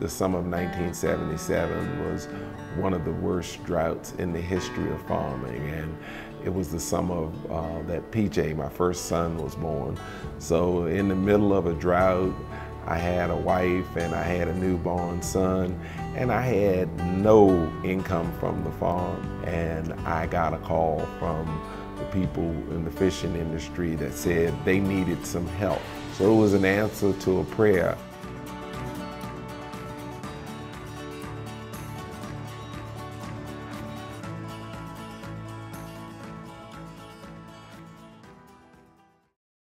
The summer of 1977 was one of the worst droughts in the history of farming and it was the summer of, uh, that PJ, my first son, was born. So in the middle of a drought, I had a wife and I had a newborn son and I had no income from the farm and I got a call from the people in the fishing industry that said they needed some help. So it was an answer to a prayer